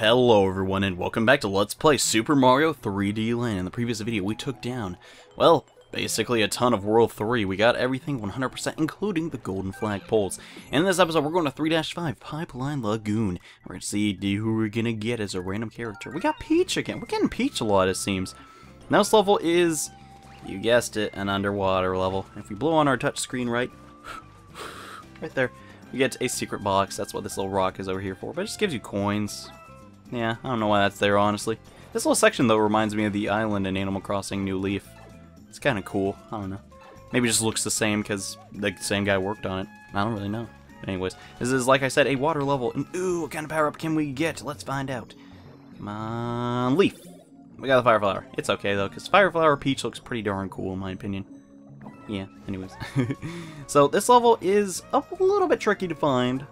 Hello everyone and welcome back to Let's Play Super Mario 3D Land. In the previous video we took down, well, basically a ton of World 3. We got everything 100% including the golden flag poles. And in this episode we're going to 3-5 Pipeline Lagoon. We're going to see who we're going to get as a random character. We got Peach again. We're getting Peach a lot it seems. Now this level is, you guessed it, an underwater level. If we blow on our touch screen right, right there, we get a secret box. That's what this little rock is over here for. But it just gives you coins. Yeah, I don't know why that's there, honestly. This little section, though, reminds me of the island in Animal Crossing New Leaf. It's kind of cool. I don't know. Maybe just looks the same because the same guy worked on it. I don't really know. But anyways, this is, like I said, a water level. And ooh, what kind of power-up can we get? Let's find out. Come on, Leaf. We got the Fire Flower. It's okay, though, because Fire Flower Peach looks pretty darn cool, in my opinion. Yeah, anyways. so, this level is a little bit tricky to find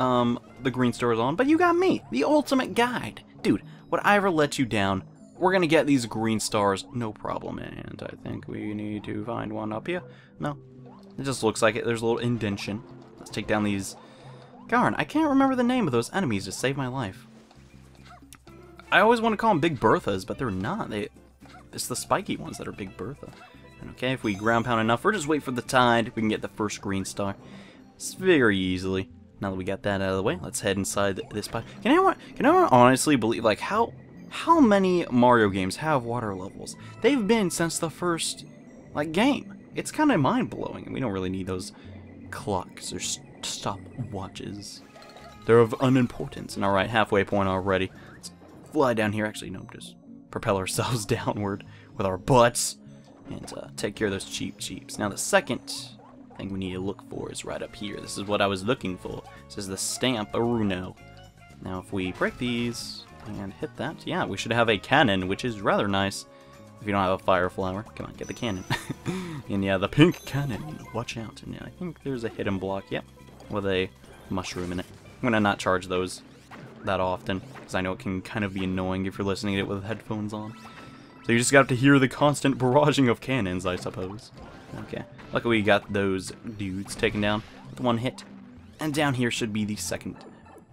um, the green stars on, but you got me, the ultimate guide. Dude, would I ever let you down? We're gonna get these green stars, no problem. And I think we need to find one up here. No, it just looks like it. There's a little indention. Let's take down these... Darn, I can't remember the name of those enemies to save my life. I always want to call them Big Berthas, but they're not. They, It's the spiky ones that are Big Bertha. Okay, if we ground pound enough, or just wait for the tide, we can get the first green star. It's very easily. Now that we got that out of the way, let's head inside this pipe. Can anyone, can anyone honestly believe, like, how how many Mario games have water levels? They've been since the first, like, game. It's kind of mind-blowing, and we don't really need those clocks or stopwatches. They're of unimportance. And alright, halfway point already. Let's fly down here. Actually, no, just propel ourselves downward with our butts and uh, take care of those cheap cheeps. Now the second thing we need to look for is right up here. This is what I was looking for. This is the stamp Aruno. Now if we break these and hit that, yeah, we should have a cannon, which is rather nice. If you don't have a fire flower, come on, get the cannon. and yeah, the pink cannon, watch out. And yeah, I think there's a hidden block, yep, with a mushroom in it. I'm gonna not charge those that often, because I know it can kind of be annoying if you're listening to it with headphones on. So you just got to hear the constant barraging of cannons, I suppose. Okay. Luckily we got those dudes taken down with one hit. And down here should be the second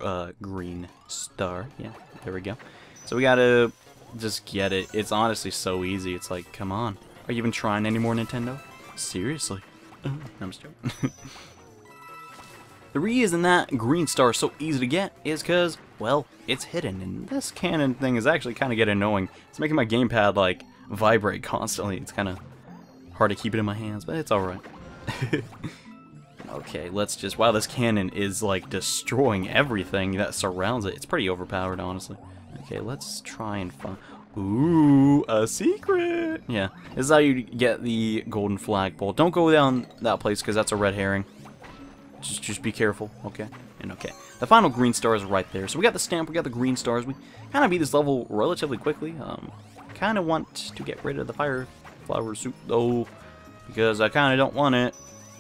uh, green star. Yeah, there we go. So we gotta just get it. It's honestly so easy. It's like, come on. Are you even trying anymore, Nintendo? Seriously? I'm just joking. the reason that green star is so easy to get is because, well, it's hidden. And this cannon thing is actually kind of getting annoying. It's making my gamepad, like, vibrate constantly. It's kind of hard to keep it in my hands, but it's alright. okay, let's just... Wow, this cannon is, like, destroying everything that surrounds it. It's pretty overpowered, honestly. Okay, let's try and find... Ooh, a secret! Yeah, this is how you get the golden flagpole. Don't go down that place, because that's a red herring. Just, just be careful, okay? And okay. The final green star is right there. So we got the stamp, we got the green stars. We kind of beat this level relatively quickly. Um, kind of want to get rid of the fire flower suit though because I kind of don't want it.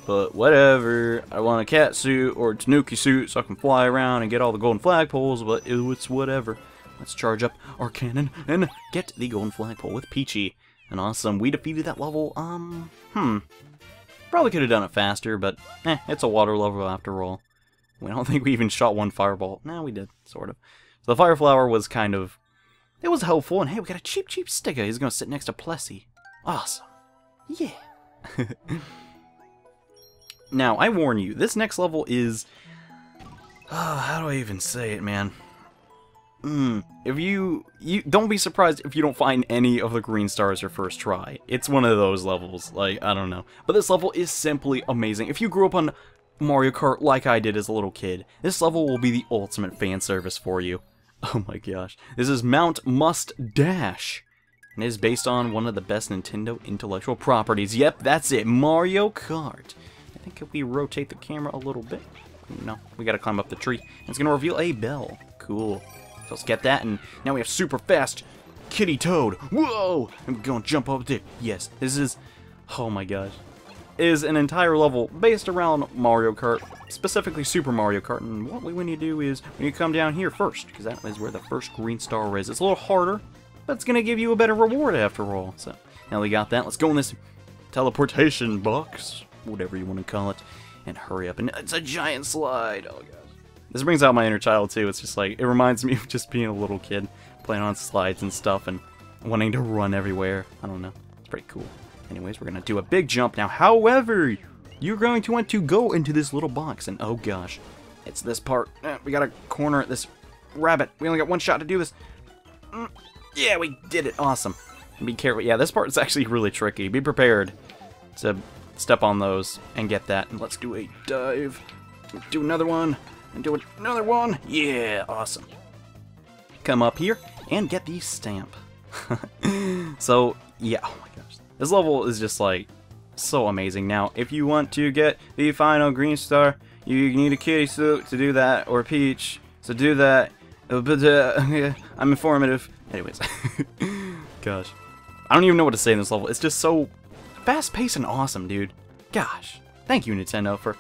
But whatever I want a cat suit or a Tanuki suit so I can fly around and get all the golden flagpoles but it's whatever. Let's charge up our cannon and get the golden flagpole with Peachy. And awesome we defeated that level um hmm. Probably could have done it faster but eh it's a water level after all. We don't think we even shot one fireball. No we did sort of so the fire flower was kind of it was helpful and hey we got a cheap cheap sticker. He's gonna sit next to Plessie Awesome. Yeah. now, I warn you, this next level is... Oh, how do I even say it, man? Hmm. If you... you Don't be surprised if you don't find any of the green stars your first try. It's one of those levels. Like, I don't know. But this level is simply amazing. If you grew up on Mario Kart like I did as a little kid, this level will be the ultimate fan service for you. Oh my gosh. This is Mount Must Dash and is based on one of the best Nintendo intellectual properties. Yep, that's it, Mario Kart. I think if we rotate the camera a little bit, no, we gotta climb up the tree. It's gonna reveal a bell. Cool. So let's get that, and now we have super fast Kitty Toad. Whoa! I'm gonna jump up there. Yes, this is, oh my gosh, is an entire level based around Mario Kart, specifically Super Mario Kart. And what we need to do is we need to come down here first, because that is where the first green star is. It's a little harder, but it's gonna give you a better reward after all. So now we got that. Let's go in this teleportation box, whatever you want to call it, and hurry up. And it's a giant slide. Oh gosh. This brings out my inner child too. It's just like, it reminds me of just being a little kid, playing on slides and stuff, and wanting to run everywhere. I don't know. It's pretty cool. Anyways, we're gonna do a big jump now. However, you're going to want to go into this little box, and oh gosh, it's this part. Eh, we gotta corner this rabbit. We only got one shot to do this. Yeah, we did it. Awesome. Be careful. Yeah, this part is actually really tricky. Be prepared to step on those and get that. And let's do a dive. Do another one. And do another one. Yeah, awesome. Come up here and get the stamp. so, yeah, oh my gosh. This level is just like so amazing. Now, if you want to get the final green star, you need a kitty suit to do that, or Peach. So do that. Uh, I'm informative. Anyways, gosh, I don't even know what to say in this level. It's just so fast-paced and awesome, dude. Gosh, thank you, Nintendo, for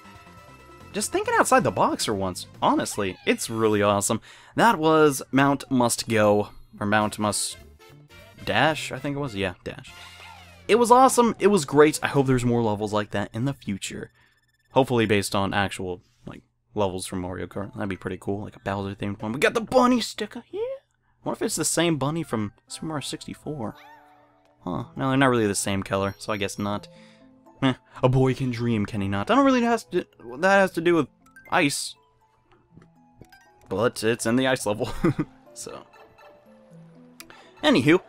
just thinking outside the box for once. Honestly, it's really awesome. That was Mount Must Go, or Mount Must Dash, I think it was. Yeah, Dash. It was awesome. It was great. I hope there's more levels like that in the future. Hopefully based on actual, like, levels from Mario Kart. That'd be pretty cool, like a Bowser-themed one. We got the bunny sticker, yeah! What if it's the same bunny from Super Mario 64? Huh, no, they're not really the same color, so I guess not. Eh, a boy can dream, can he not? I don't really know to, that has to do with ice. But it's in the ice level, so... Anywho,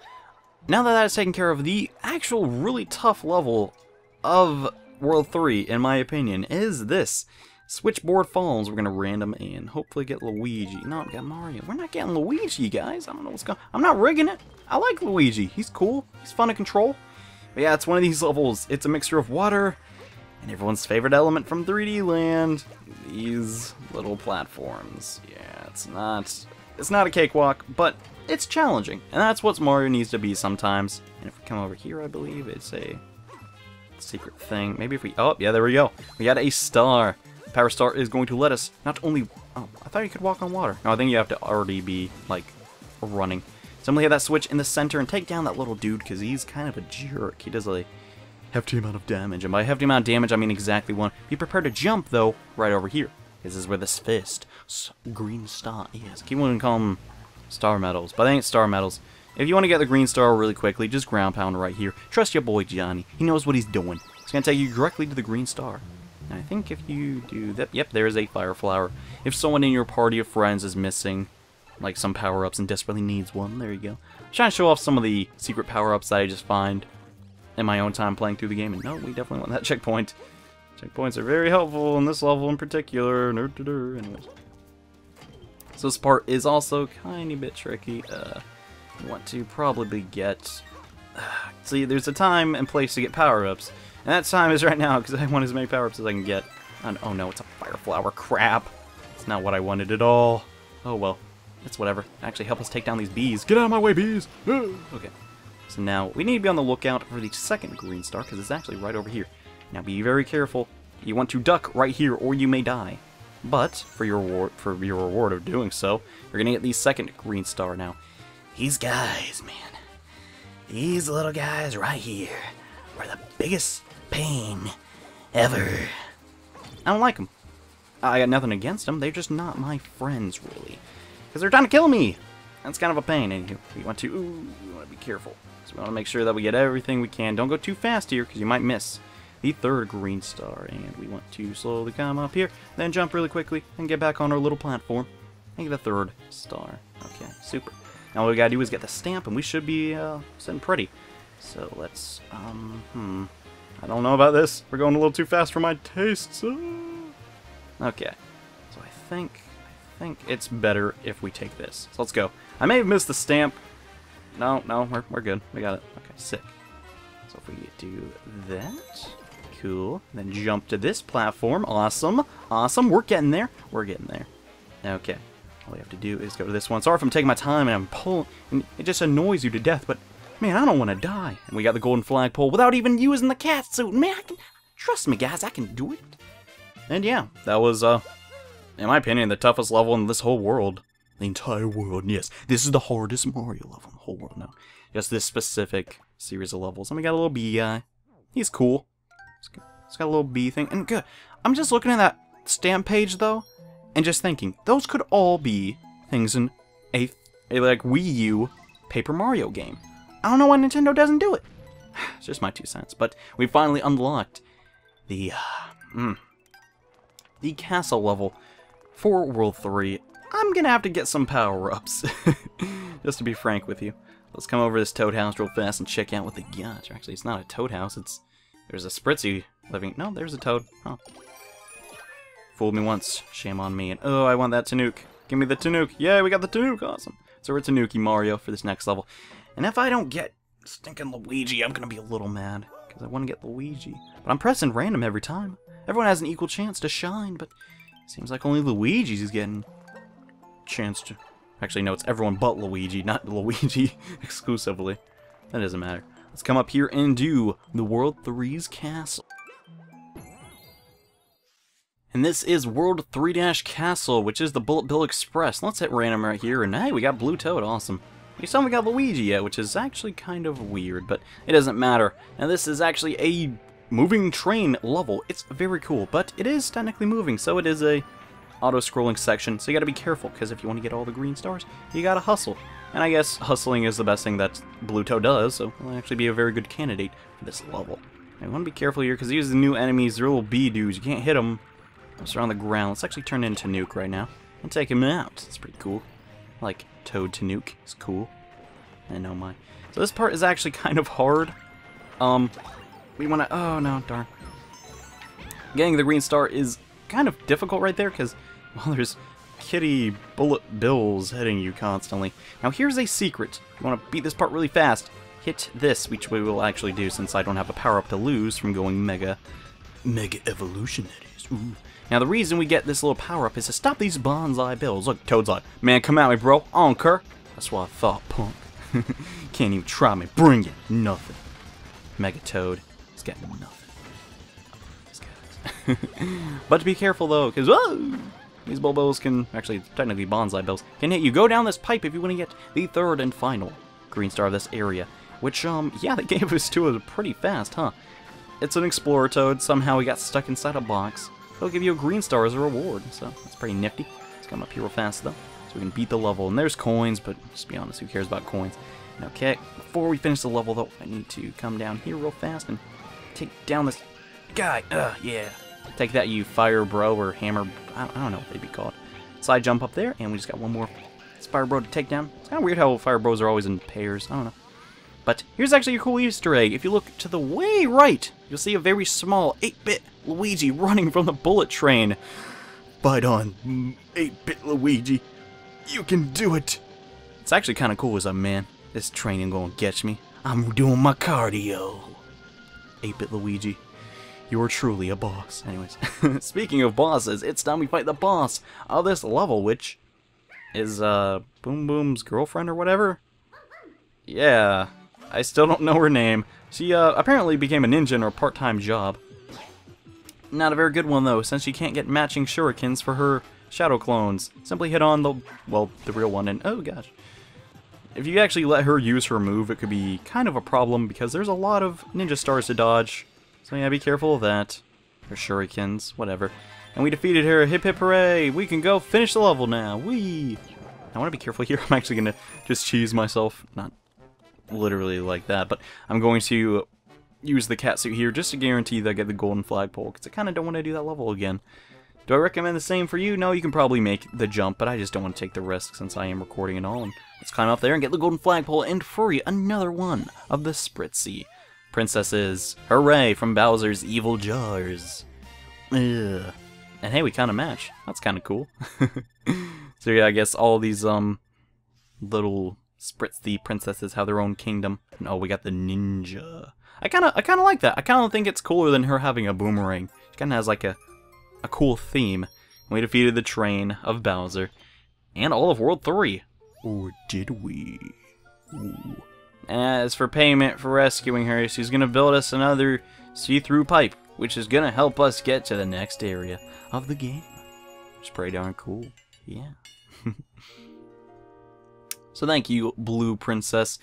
now that that is taken care of, the actual really tough level of World 3, in my opinion, is this. Switchboard Falls, we're to random and hopefully get Luigi. No, we got Mario. We're not getting Luigi, guys. I don't know what's going I'm not rigging it. I like Luigi. He's cool. He's fun to control. But yeah, it's one of these levels. It's a mixture of water and everyone's favorite element from 3D Land. These little platforms. Yeah, it's not... It's not a cakewalk, but it's challenging. And that's what Mario needs to be sometimes. And if we come over here, I believe it's a secret thing. Maybe if we... Oh, yeah, there we go. We got a star. Power Star is going to let us not only... Oh, I thought you could walk on water. No, I think you have to already be, like, running. Simply have that switch in the center and take down that little dude, because he's kind of a jerk. He does a hefty amount of damage. And by hefty amount of damage, I mean exactly one. Be prepared to jump, though, right over here. This is where this fist, green star, yes. Keep wanting to call them star medals, but they ain't star medals. If you want to get the green star really quickly, just ground pound right here. Trust your boy Johnny. He knows what he's doing. He's going to take you directly to the green star. I think if you do that, yep, there's a fire flower. If someone in your party of friends is missing, like some power-ups and desperately needs one, there you go. I'm trying to show off some of the secret power-ups that I just find in my own time playing through the game. And no, we definitely want that checkpoint. Checkpoints are very helpful in this level in particular. Anyways. So this part is also kind of bit tricky. Uh, want to probably get... see, there's a time and place to get power-ups. And that time is right now, because I want as many power-ups as I can get. And, oh no, it's a fire flower. Crap. It's not what I wanted at all. Oh well. It's whatever. Actually, help us take down these bees. Get out of my way, bees! Ah! okay. So now, we need to be on the lookout for the second green star, because it's actually right over here. Now be very careful. You want to duck right here, or you may die. But, for your reward, for your reward of doing so, you're gonna get the second green star now. These guys, man. These little guys right here are the biggest pain ever. I don't like them. I got nothing against them. They're just not my friends, really. Because they're trying to kill me. That's kind of a pain. And we want to, ooh, we want to be careful. So we want to make sure that we get everything we can. Don't go too fast here, because you might miss the third green star. And we want to slowly come up here, then jump really quickly, and get back on our little platform. And get the third star. Okay, super. Now all we gotta do is get the stamp, and we should be uh, sitting pretty. So let's, um, hmm. I don't know about this. We're going a little too fast for my tastes. Ah. Okay. So I think, I think it's better if we take this. So let's go. I may have missed the stamp. No, no, we're, we're good. We got it. Okay, sick. So if we do that, cool. Then jump to this platform. Awesome. Awesome. We're getting there. We're getting there. Okay. All we have to do is go to this one. Sorry if I'm taking my time and I'm pulling. And it just annoys you to death, but man, I don't want to die. And we got the golden flagpole without even using the cat suit. Man, I can, trust me, guys, I can do it. And yeah, that was, uh, in my opinion, the toughest level in this whole world. The entire world, yes. This is the hardest Mario level in the whole world now. Just this specific series of levels. And we got a little bee guy. He's cool. He's got, he's got a little bee thing. And good. I'm just looking at that stamp page, though. and just thinking, those could all be things in a, a like Wii U Paper Mario game. I don't know why Nintendo doesn't do it. It's just my two cents. But we finally unlocked the uh, mm, the castle level for World 3. I'm gonna have to get some power-ups, just to be frank with you. Let's come over this Toad House real fast and check out what they got. Actually, it's not a Toad House, it's... There's a Sprixie living... No, there's a Toad. Huh. Fooled me once, shame on me. And oh, I want that Tanuki. Give me the Tanuki. Yay, we got the Tanuki, awesome. So we're Tanuki Mario for this next level. And if I don't get stinking Luigi, I'm gonna be a little mad. Because I want to get Luigi. But I'm pressing random every time. Everyone has an equal chance to shine, but seems like only Luigi's is getting chance to... Actually, no, it's everyone but Luigi, not Luigi exclusively. That doesn't matter. Let's come up here and do the World 3's castle. And this is World 3-Castle, which is the Bullet Bill Express. Let's hit random right here, and hey, we got Blue Toad, awesome. We still haven't got Luigi yet, which is actually kind of weird, but it doesn't matter. Now this is actually a moving train level. It's very cool, but it is technically moving, so it is a auto-scrolling section, so you gotta be careful, because if you want to get all the green stars, you gotta hustle. And I guess hustling is the best thing that Bluto does, so it'll actually be a very good candidate for this level. I want to be careful here, because these are the new enemies, they're little bee dudes, you can't hit them. They're on the ground. Let's actually turn into Nuke right now, and take him out. That's pretty cool. Like, Toad to Nuke. It's cool. I know my... So this part is actually kind of hard. Um, we want to... Oh, no, darn. Getting the green star is kind of difficult right there, because, well, there's kitty bullet bills hitting you constantly. Now, here's a secret. You want to beat this part really fast. Hit this, which we will actually do since I don't have a power-up to lose from going Mega... Mega Evolution, that is. Ooh. Now, the reason we get this little power-up is to stop these banzai bills. Look, Toad's like, man, come at me, bro. I don't care. That's what I thought, punk. Can't even try me. Bring it. Nothing. Mega Toad. He's got nothing. but to be careful, though, because, These Bulbos can, actually, technically banzai bills, can hit you. Go down this pipe if you want to get the third and final green star of this area. Which, um, yeah, they gave us to us pretty fast, huh? It's an Explorer Toad. Somehow he got stuck inside a box. They'll give you a green star as a reward, so that's pretty nifty. Let's come up here real fast, though, so we can beat the level. And there's coins, but just be honest, who cares about coins? Okay, before we finish the level, though, I need to come down here real fast and take down this guy. Ugh, yeah. Take that, you fire bro or hammer. I don't know what they'd be called. Side jump up there, and we just got one more fire bro to take down. It's kind of weird how fire bros are always in pairs. I don't know. But here's actually a cool Easter egg. If you look to the way right, you'll see a very small 8-bit Luigi running from the bullet train. Fight on, 8-bit Luigi. You can do it. It's actually kind of cool as a man. This train ain't gonna catch me. I'm doing my cardio. 8-bit Luigi. You're truly a boss. Anyways, speaking of bosses, it's time we fight the boss of this level, which is, uh, Boom Boom's girlfriend or whatever? Yeah, I still don't know her name. She, uh, apparently became a ninja in her part-time job. Not a very good one, though, since she can't get matching shurikens for her shadow clones. Simply hit on the, well, the real one, and oh gosh. If you actually let her use her move, it could be kind of a problem, because there's a lot of ninja stars to dodge. So yeah, be careful of that. Or shurikens, whatever. And we defeated her, hip hip hooray! We can go finish the level now, wee! I want to be careful here, I'm actually going to just cheese myself. Not literally like that, but I'm going to use the catsuit here just to guarantee that I get the golden flagpole, because I kind of don't want to do that level again. Do I recommend the same for you? No, you can probably make the jump, but I just don't want to take the risk since I am recording and all. And let's climb up there and get the golden flagpole and free another one of the Sprixie princesses. Hooray from Bowser's evil jars. Ugh. And hey, we kind of match. That's kind of cool. so yeah, I guess all these um little Sprixie princesses have their own kingdom. And oh, we got the ninja. I kind of I kind of like that. I kind of think it's cooler than her having a boomerang. She kind of has like a a cool theme. We defeated the train of Bowser and all of World 3. Or did we? Ooh. As for payment for rescuing her, she's going to build us another see-through pipe, which is going to help us get to the next area of the game. It's pretty darn cool. Yeah. So thank you, Blue Princess.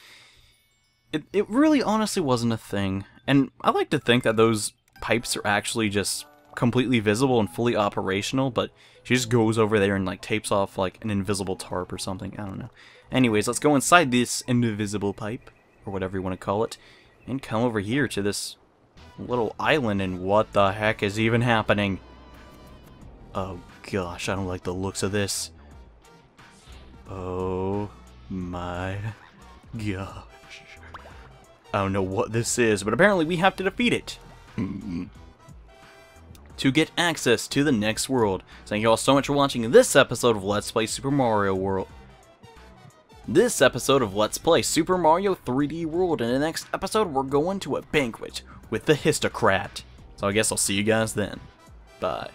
It, it really honestly wasn't a thing. And I like to think that those pipes are actually just completely visible and fully operational, but She just goes over there and like tapes off like an invisible tarp or something. I don't know. Anyways, let's go inside this invisible pipe, or whatever you want to call it, and come over here to this little island and what the heck is even happening? Oh gosh, I don't like the looks of this. Oh my gosh. I don't know what this is, but apparently we have to defeat it. Mm-hmm. to get access to the next world. Thank you all so much for watching this episode of Let's Play Super Mario World. This episode of Let's Play Super Mario 3D World. In the next episode, we're going to a banquet with the Hisstocrat. So I guess I'll see you guys then. Bye.